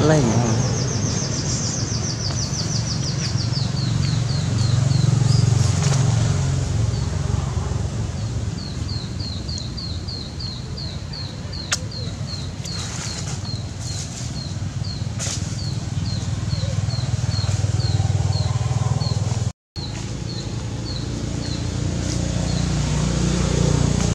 累吗